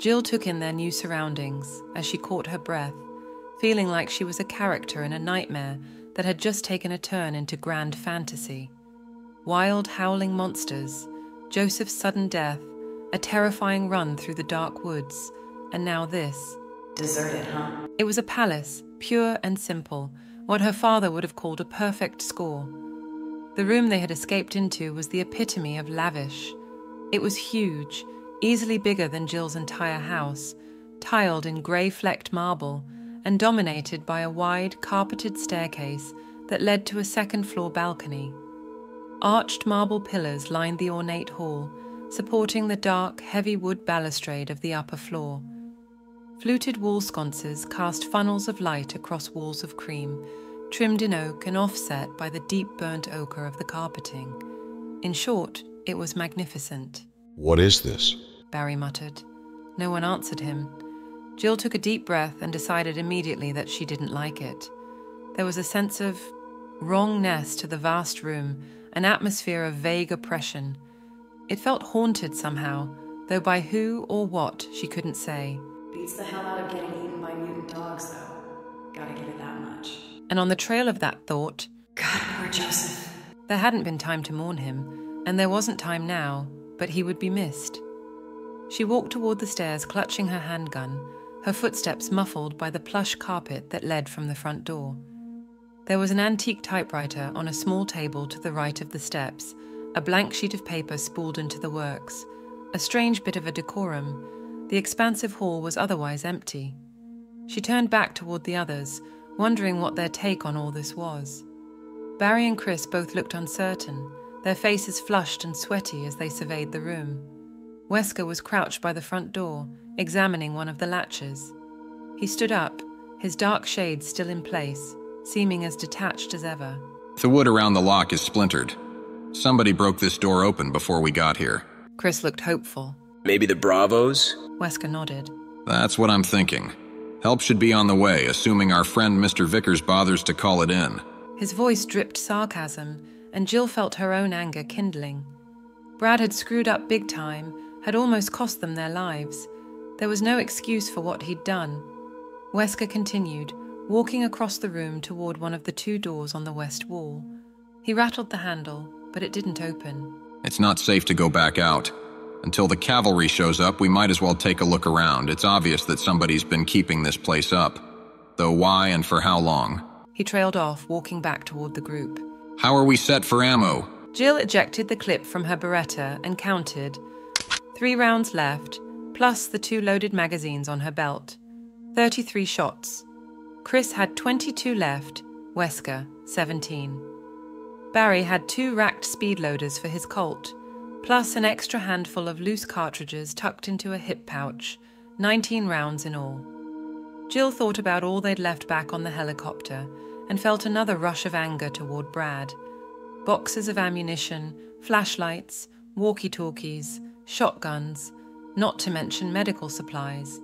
Jill took in their new surroundings as she caught her breath, feeling like she was a character in a nightmare that had just taken a turn into grand fantasy. Wild, howling monsters, Joseph's sudden death, a terrifying run through the dark woods, and now this. Deserted, huh? It was a palace, pure and simple, what her father would have called a perfect score. The room they had escaped into was the epitome of lavish. It was huge, easily bigger than Jill's entire house, tiled in grey flecked marble, and dominated by a wide, carpeted staircase that led to a second floor balcony. Arched marble pillars lined the ornate hall, supporting the dark, heavy wood balustrade of the upper floor. Fluted wall sconces cast funnels of light across walls of cream, trimmed in oak and offset by the deep burnt ochre of the carpeting. In short, it was magnificent. What is this? Barry muttered. No one answered him. Jill took a deep breath and decided immediately that she didn't like it. There was a sense of wrongness to the vast room, an atmosphere of vague oppression. It felt haunted somehow, though by who or what she couldn't say. Beats the hell out of getting eaten by mutant dogs, though. Gotta give it that much. And on the trail of that thought, God, poor Joseph. there hadn't been time to mourn him, and there wasn't time now, but he would be missed. She walked toward the stairs, clutching her handgun, her footsteps muffled by the plush carpet that led from the front door. There was an antique typewriter on a small table to the right of the steps, a blank sheet of paper spooled into the works, a strange bit of a decorum. The expansive hall was otherwise empty. She turned back toward the others, wondering what their take on all this was. Barry and Chris both looked uncertain, their faces flushed and sweaty as they surveyed the room. Wesker was crouched by the front door, examining one of the latches. He stood up, his dark shades still in place, seeming as detached as ever. The wood around the lock is splintered. Somebody broke this door open before we got here. Chris looked hopeful. Maybe the Bravos? Wesker nodded. That's what I'm thinking. Help should be on the way, assuming our friend Mr. Vickers bothers to call it in. His voice dripped sarcasm, and Jill felt her own anger kindling. Brad had screwed up big time, had almost cost them their lives. There was no excuse for what he'd done. Wesker continued, walking across the room toward one of the two doors on the west wall. He rattled the handle, but it didn't open. It's not safe to go back out. Until the cavalry shows up, we might as well take a look around. It's obvious that somebody's been keeping this place up. Though why and for how long? He trailed off, walking back toward the group. How are we set for ammo? Jill ejected the clip from her Beretta and counted. Three rounds left, plus the two loaded magazines on her belt. 33 shots. Chris had 22 left, Wesker, 17. Barry had two racked speed loaders for his Colt, plus an extra handful of loose cartridges tucked into a hip pouch, 19 rounds in all. Jill thought about all they'd left back on the helicopter and felt another rush of anger toward Brad. Boxes of ammunition, flashlights, walkie talkies, shotguns, not to mention medical supplies.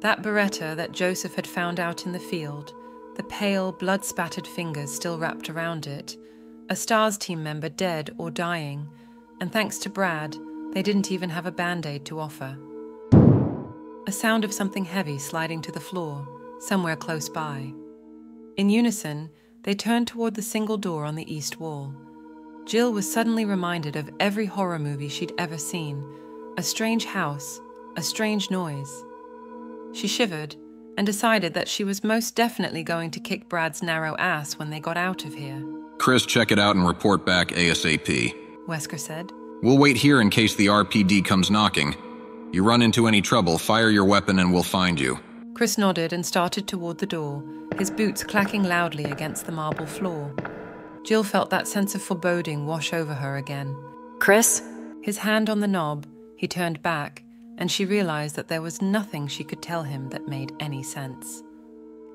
That Beretta that Joseph had found out in the field, the pale, blood spattered fingers still wrapped around it, a STARS team member dead or dying, and thanks to Brad, they didn't even have a band aid to offer. A sound of something heavy sliding to the floor, somewhere close by. In unison, they turned toward the single door on the east wall. Jill was suddenly reminded of every horror movie she'd ever seen a strange house, a strange noise. She shivered and decided that she was most definitely going to kick Brad's narrow ass when they got out of here, Chris, check it out and report back ASAP. Wesker said. We'll wait here in case the RPD comes knocking. You run into any trouble, fire your weapon and we'll find you. Chris nodded and started toward the door, his boots clacking loudly against the marble floor. Jill felt that sense of foreboding wash over her again. Chris? His hand on the knob, he turned back, and she realized that there was nothing she could tell him that made any sense.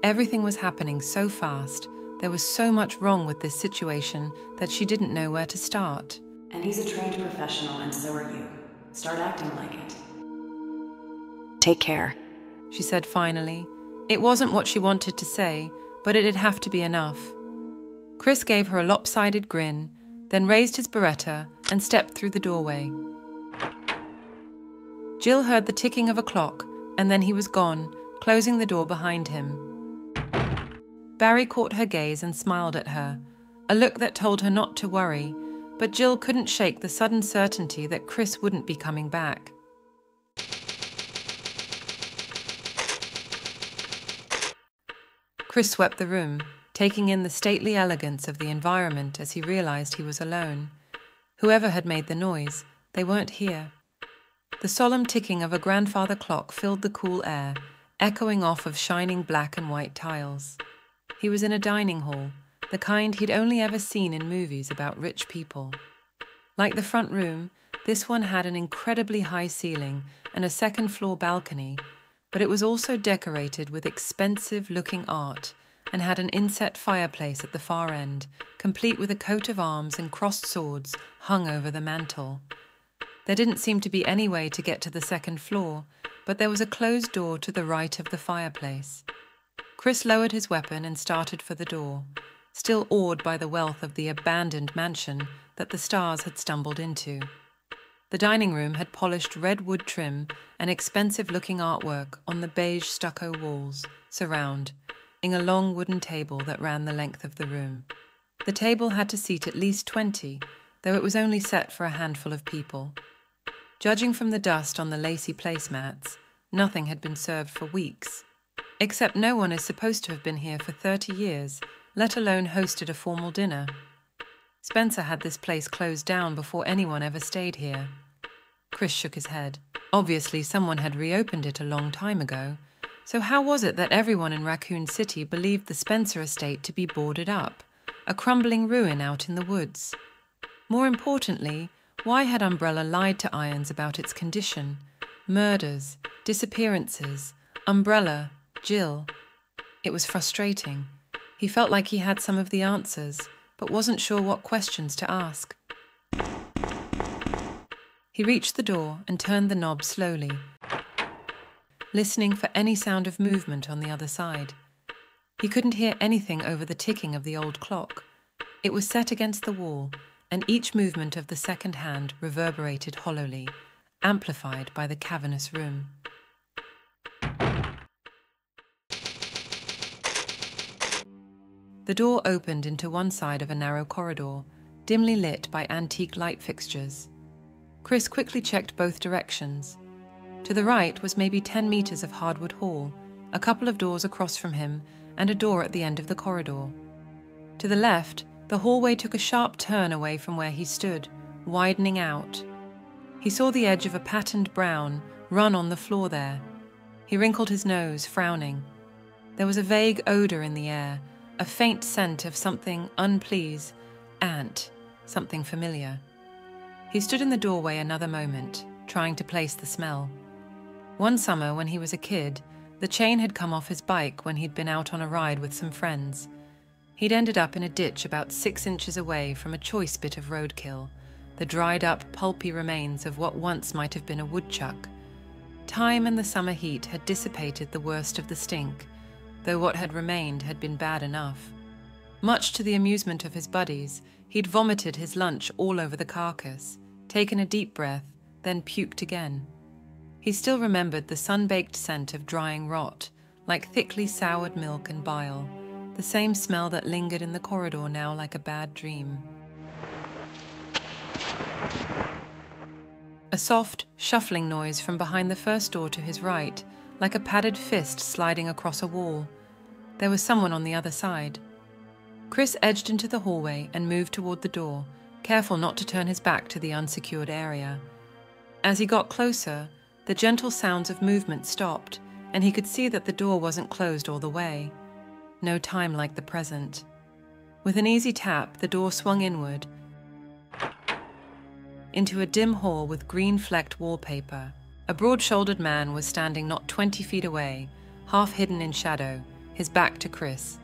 Everything was happening so fast, there was so much wrong with this situation that she didn't know where to start. And he's a trained professional, and so are you. Start acting like it. Take care. She said finally. It wasn't what she wanted to say, but it'd have to be enough. Chris gave her a lopsided grin, then raised his Beretta and stepped through the doorway. Jill heard the ticking of a clock, and then he was gone, closing the door behind him. Barry caught her gaze and smiled at her, a look that told her not to worry, but Jill couldn't shake the sudden certainty that Chris wouldn't be coming back. Chris swept the room, taking in the stately elegance of the environment as he realized he was alone. Whoever had made the noise, they weren't here. The solemn ticking of a grandfather clock filled the cool air, echoing off of shining black and white tiles. He was in a dining hall, the kind he'd only ever seen in movies about rich people. Like the front room, this one had an incredibly high ceiling and a second floor balcony, but it was also decorated with expensive looking art and had an inset fireplace at the far end, complete with a coat of arms and crossed swords hung over the mantel. There didn't seem to be any way to get to the second floor, but there was a closed door to the right of the fireplace. Chris lowered his weapon and started for the door, still awed by the wealth of the abandoned mansion that the stars had stumbled into. The dining room had polished red wood trim and expensive looking artwork on the beige stucco walls, surround, in a long wooden table that ran the length of the room. The table had to seat at least 20, though it was only set for a handful of people. Judging from the dust on the lacy placemats, nothing had been served for weeks. Except no one is supposed to have been here for 30 years, let alone hosted a formal dinner. Spencer had this place closed down before anyone ever stayed here. Chris shook his head. Obviously, someone had reopened it a long time ago, so, how was it that everyone in Raccoon City believed the Spencer estate to be boarded up, a crumbling ruin out in the woods? More importantly, why had Umbrella lied to Irons about its condition? Murders, disappearances, Umbrella, Jill. It was frustrating. He felt like he had some of the answers, but wasn't sure what questions to ask. He reached the door and turned the knob slowly, listening for any sound of movement on the other side. He couldn't hear anything over the ticking of the old clock. It was set against the wall, and each movement of the second hand reverberated hollowly, amplified by the cavernous room. The door opened into one side of a narrow corridor, dimly lit by antique light fixtures. Chris quickly checked both directions. To the right was maybe 10 metres of hardwood hall, a couple of doors across from him, and a door at the end of the corridor. To the left, the hallway took a sharp turn away from where he stood, widening out. He saw the edge of a patterned brown run on the floor there. He wrinkled his nose, frowning. There was a vague odour in the air, a faint scent of something unpleased, ant, something familiar. He stood in the doorway another moment, trying to place the smell. One summer, when he was a kid, the chain had come off his bike when he'd been out on a ride with some friends. He'd ended up in a ditch about six inches away from a choice bit of roadkill, the dried up, pulpy remains of what once might have been a woodchuck. Time and the summer heat had dissipated the worst of the stink, though what had remained had been bad enough. Much to the amusement of his buddies, he'd vomited his lunch all over the carcass, taken a deep breath, then puked again. He still remembered the sun baked scent of drying rot, like thickly soured milk and bile, the same smell that lingered in the corridor now like a bad dream. A soft, shuffling noise from behind the first door to his right, like a padded fist sliding across a wall. There was someone on the other side. Chris edged into the hallway and moved toward the door, careful not to turn his back to the unsecured area. As he got closer, the gentle sounds of movement stopped, and he could see that the door wasn't closed all the way. No time like the present. With an easy tap, the door swung inward into a dim hall with green flecked wallpaper. A broad shouldered man was standing not 20 feet away, half hidden in shadow, his back to Chris.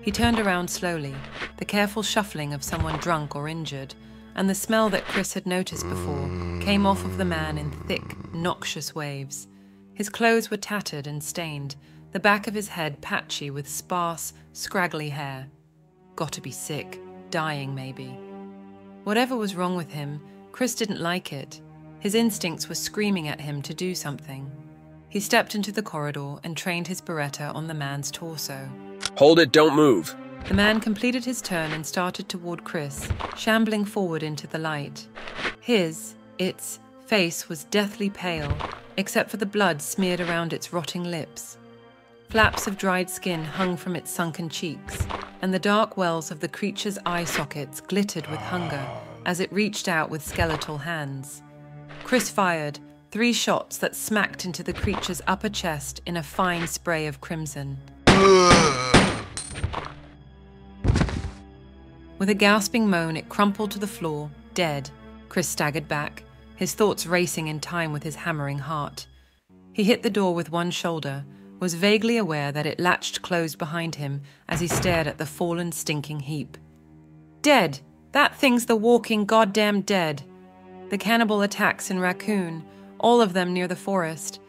He turned around slowly, the careful shuffling of someone drunk or injured, and the smell that Chris had noticed before came off of the man in thick, noxious waves. His clothes were tattered and stained, the back of his head patchy with sparse, scraggly hair. Gotta be sick, dying maybe. Whatever was wrong with him, Chris didn't like it. His instincts were screaming at him to do something. He stepped into the corridor and trained his Beretta on the man's torso. Hold it, don't move. The man completed his turn and started toward Chris, shambling forward into the light. His, its, face was deathly pale, except for the blood smeared around its rotting lips. Flaps of dried skin hung from its sunken cheeks, and the dark wells of the creature's eye sockets glittered with hunger as it reached out with skeletal hands. Chris fired, three shots that smacked into the creature's upper chest in a fine spray of crimson. With a gasping moan, it crumpled to the floor, dead. Chris staggered back, his thoughts racing in time with his hammering heart. He hit the door with one shoulder, was vaguely aware that it latched closed behind him as he stared at the fallen, stinking heap. Dead! That thing's the walking goddamn dead! The cannibal attacks in Raccoon, all of them near the forest.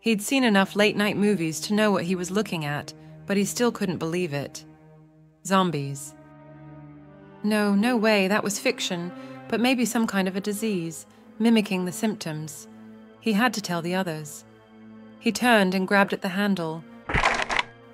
He'd seen enough late night movies to know what he was looking at, but he still couldn't believe it. Zombies. No, no way, that was fiction, but maybe some kind of a disease mimicking the symptoms. He had to tell the others. He turned and grabbed at the handle,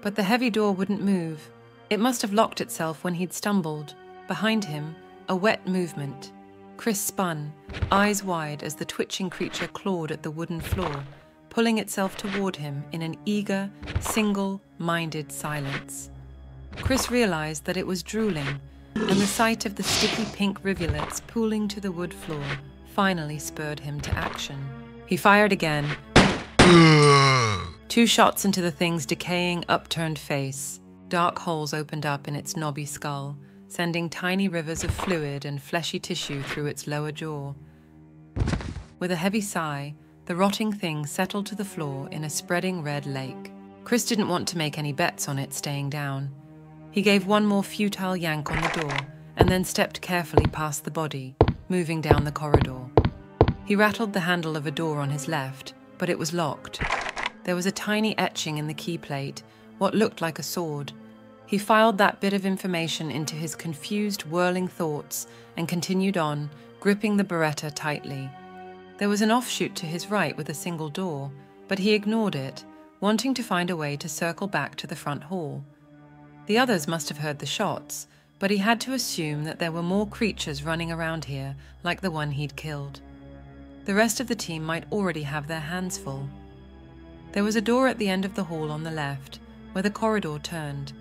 but the heavy door wouldn't move. It must have locked itself when he'd stumbled. Behind him, a wet movement. Chris spun, eyes wide as the twitching creature clawed at the wooden floor, pulling itself toward him in an eager, single minded silence. Chris realized that it was drooling, and the sight of the sticky pink rivulets pooling to the wood floor finally spurred him to action. He fired again. Two shots into the thing's decaying, upturned face. Dark holes opened up in its knobby skull, sending tiny rivers of fluid and fleshy tissue through its lower jaw. With a heavy sigh, the rotting thing settled to the floor in a spreading red lake. Chris didn't want to make any bets on it staying down. He gave one more futile yank on the door and then stepped carefully past the body, moving down the corridor. He rattled the handle of a door on his left, but it was locked. There was a tiny etching in the key plate, what looked like a sword. He filed that bit of information into his confused, whirling thoughts and continued on, gripping the Beretta tightly. There was an offshoot to his right with a single door, but he ignored it, wanting to find a way to circle back to the front hall. The others must have heard the shots, but he had to assume that there were more creatures running around here, like the one he'd killed. The rest of the team might already have their hands full. There was a door at the end of the hall on the left, where the corridor turned.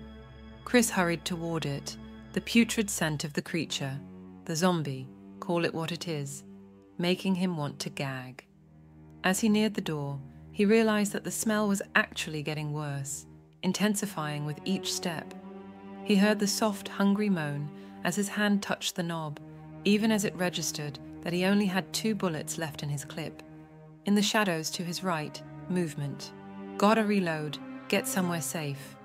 Chris hurried toward it, the putrid scent of the creature, the zombie, call it what it is, making him want to gag. As he neared the door, he realized that the smell was actually getting worse, intensifying with each step. He heard the soft, hungry moan as his hand touched the knob, even as it registered that he only had two bullets left in his clip. In the shadows to his right, movement. Gotta reload, get somewhere safe.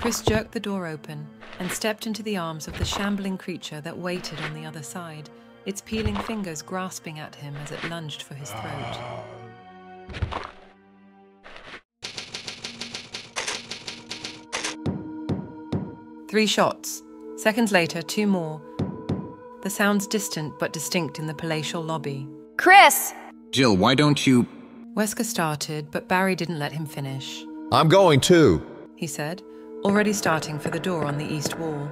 Chris jerked the door open and stepped into the arms of the shambling creature that waited on the other side, its peeling fingers grasping at him as it lunged for his throat. Three shots. Seconds later, two more. The sounds distant but distinct in the palatial lobby. Chris! Jill, why don't you. Wesker started, but Barry didn't let him finish. I'm going too. He said, already starting for the door on the east wall.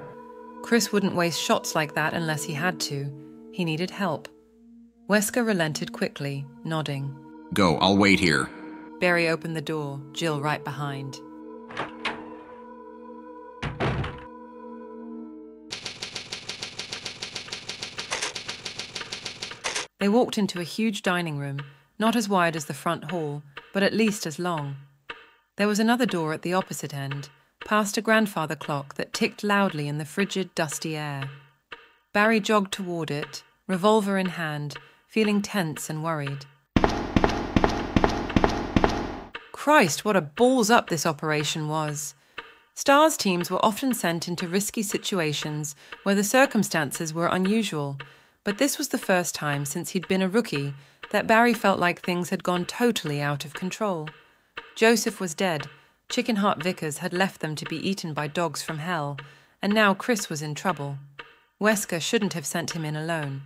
Chris wouldn't waste shots like that unless he had to. He needed help. Wesker relented quickly, nodding. Go, I'll wait here. Barry opened the door, Jill right behind. They walked into a huge dining room, not as wide as the front hall, but at least as long. There was another door at the opposite end, past a grandfather clock that ticked loudly in the frigid, dusty air. Barry jogged toward it, revolver in hand, feeling tense and worried. Christ, what a balls up this operation was! STARS teams were often sent into risky situations where the circumstances were unusual but this was the first time since he'd been a rookie that Barry felt like things had gone totally out of control. Joseph was dead. Chicken Heart Vickers had left them to be eaten by dogs from hell, and now Chris was in trouble. Wesker shouldn't have sent him in alone.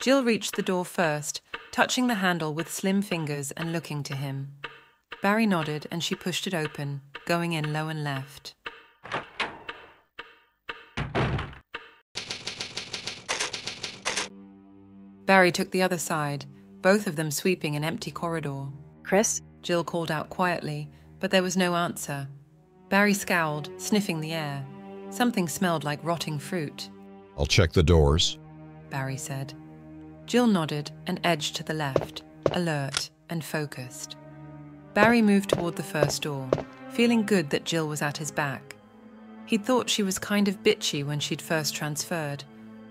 Jill reached the door first, touching the handle with slim fingers and looking to him. Barry nodded and she pushed it open, going in low and left. Barry took the other side, both of them sweeping an empty corridor. Chris? Jill called out quietly, but there was no answer. Barry scowled, sniffing the air. Something smelled like rotting fruit, I'll check the doors. Barry said. Jill nodded and edged to the left, alert and focused. Barry moved toward the first door, feeling good that Jill was at his back. He'd thought she was kind of bitchy when she'd first transferred,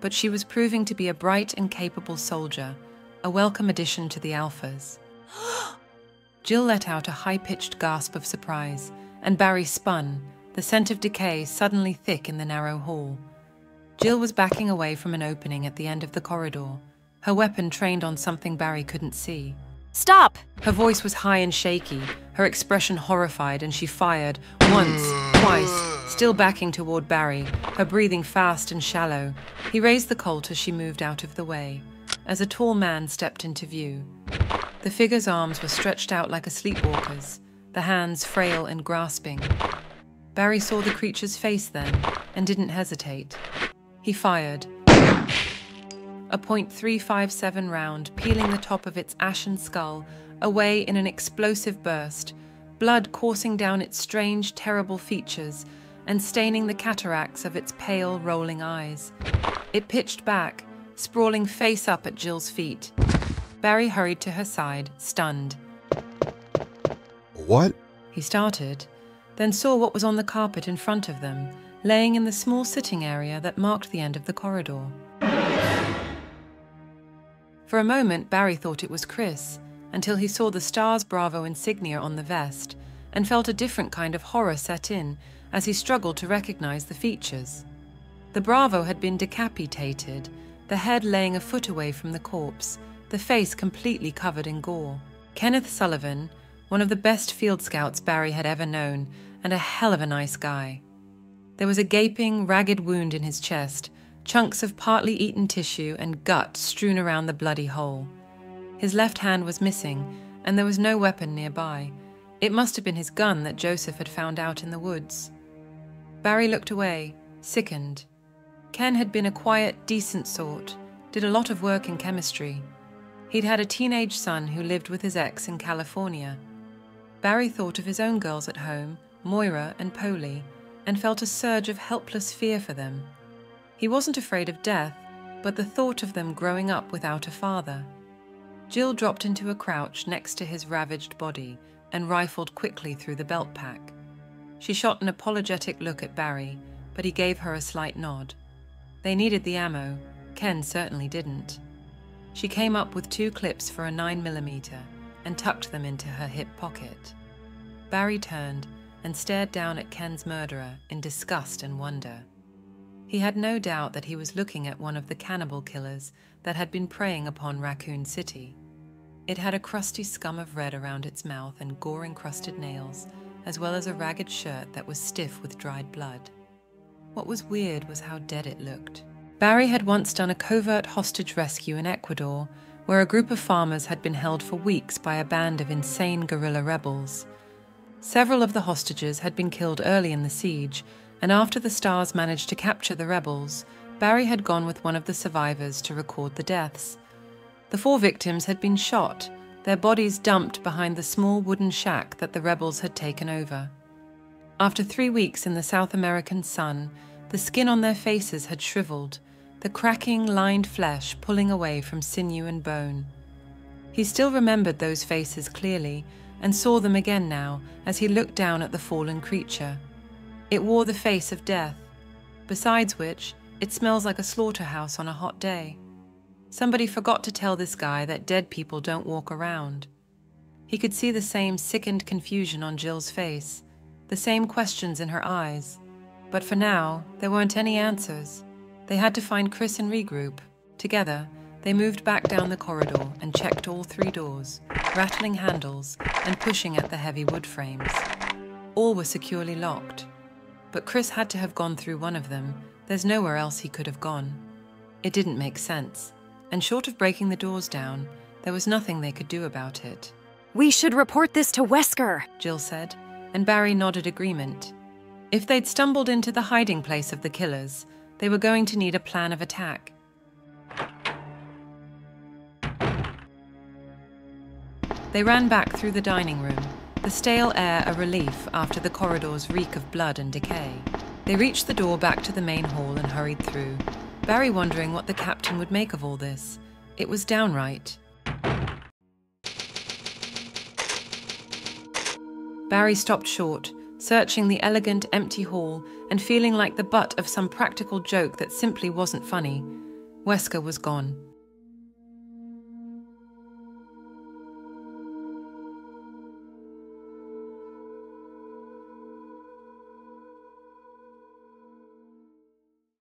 but she was proving to be a bright and capable soldier, a welcome addition to the Alphas. Jill let out a high pitched gasp of surprise, and Barry spun, the scent of decay suddenly thick in the narrow hall. Jill was backing away from an opening at the end of the corridor, her weapon trained on something Barry couldn't see. Stop! Her voice was high and shaky, her expression horrified, and she fired once, twice, still backing toward Barry, her breathing fast and shallow. He raised the Colt as she moved out of the way, as a tall man stepped into view. The figure's arms were stretched out like a sleepwalker's, the hands frail and grasping. Barry saw the creature's face then and didn't hesitate. He fired. A .357 round peeling the top of its ashen skull away in an explosive burst, blood coursing down its strange, terrible features and staining the cataracts of its pale, rolling eyes. It pitched back, sprawling face up at Jill's feet. Barry hurried to her side, stunned. What? He started, then saw what was on the carpet in front of them, laying in the small sitting area that marked the end of the corridor. For a moment, Barry thought it was Chris, until he saw the Stars Bravo insignia on the vest and felt a different kind of horror set in as he struggled to recognize the features. The Bravo had been decapitated, the head laying a foot away from the corpse, the face completely covered in gore. Kenneth Sullivan, one of the best field scouts Barry had ever known, and a hell of a nice guy. There was a gaping, ragged wound in his chest, chunks of partly eaten tissue and gut strewn around the bloody hole. His left hand was missing, and there was no weapon nearby. It must have been his gun that Joseph had found out in the woods. Barry looked away, sickened. Ken had been a quiet, decent sort, did a lot of work in chemistry. He'd had a teenage son who lived with his ex in California. Barry thought of his own girls at home, Moira and Polly, and felt a surge of helpless fear for them. He wasn't afraid of death, but the thought of them growing up without a father. Jill dropped into a crouch next to his ravaged body and rifled quickly through the belt pack. She shot an apologetic look at Barry, but he gave her a slight nod. They needed the ammo. Ken certainly didn't. She came up with two clips for a 9mm and tucked them into her hip pocket. Barry turned and stared down at Ken's murderer in disgust and wonder. He had no doubt that he was looking at one of the cannibal killers that had been preying upon Raccoon City. It had a crusty scum of red around its mouth and gore encrusted nails, as well as a ragged shirt that was stiff with dried blood. What was weird was how dead it looked. Barry had once done a covert hostage rescue in Ecuador, where a group of farmers had been held for weeks by a band of insane guerrilla rebels. Several of the hostages had been killed early in the siege, and after the Stars managed to capture the rebels, Barry had gone with one of the survivors to record the deaths. The four victims had been shot, their bodies dumped behind the small wooden shack that the rebels had taken over. After three weeks in the South American sun, the skin on their faces had shriveled, the cracking, lined flesh pulling away from sinew and bone. He still remembered those faces clearly and saw them again now as he looked down at the fallen creature. It wore the face of death, besides which, it smells like a slaughterhouse on a hot day. Somebody forgot to tell this guy that dead people don't walk around. He could see the same sickened confusion on Jill's face, the same questions in her eyes. But for now, there weren't any answers. They had to find Chris and regroup. Together, they moved back down the corridor and checked all three doors, rattling handles and pushing at the heavy wood frames. All were securely locked. But Chris had to have gone through one of them. There's nowhere else he could have gone. It didn't make sense. and short of breaking the doors down, there was nothing they could do about it. We should report this to Wesker. Jill said, and Barry nodded agreement. If they'd stumbled into the hiding place of the killers, they were going to need a plan of attack. They ran back through the dining room, the stale air a relief after the corridor's reek of blood and decay. They reached the door back to the main hall and hurried through, Barry wondering what the captain would make of all this. It was downright. Barry stopped short, searching the elegant, empty hall and feeling like the butt of some practical joke that simply wasn't funny. Wesker was gone.